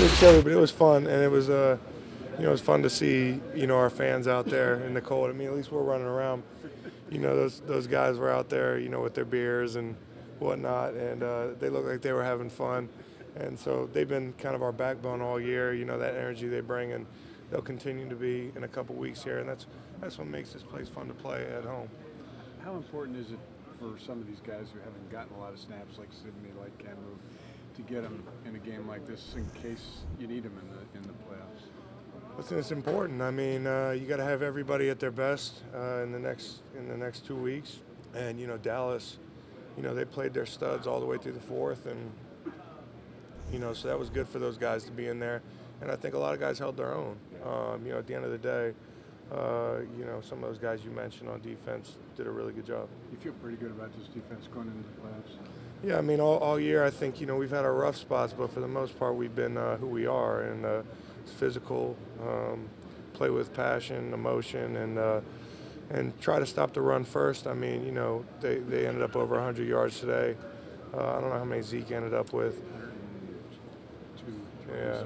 it was chilly, but it was fun, and it was uh, you know, it was fun to see you know our fans out there in the cold. I mean, at least we're running around. You know, those those guys were out there, you know, with their beers and whatnot, and uh, they looked like they were having fun. And so they've been kind of our backbone all year. You know, that energy they bring, and they'll continue to be in a couple weeks here, and that's that's what makes this place fun to play at home. How important is it for some of these guys who haven't gotten a lot of snaps, like Sidney, like Cameron, to get them in a game like this in case you need them in the in the playoffs? Listen, it's important. I mean, uh, you got to have everybody at their best uh, in the next in the next two weeks, and you know Dallas, you know they played their studs all the way through the fourth, and you know so that was good for those guys to be in there, and I think a lot of guys held their own. Um, you know, at the end of the day, uh, you know some of those guys you mentioned on defense did a really good job. You feel pretty good about this defense going into the playoffs. Yeah, I mean, all, all year I think you know we've had our rough spots, but for the most part we've been uh, who we are, and uh, it's physical, um, play with passion, emotion, and uh, and try to stop the run first. I mean, you know, they, they ended up over 100 yards today. Uh, I don't know how many Zeke ended up with. Yeah,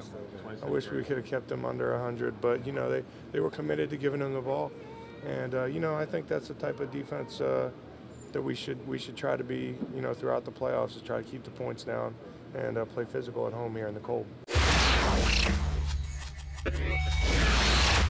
I wish we could have kept them under 100, but you know they, they were committed to giving them the ball, and uh, you know I think that's the type of defense uh, that we should we should try to be you know throughout the playoffs is try to keep the points down and uh, play physical at home here in the cold.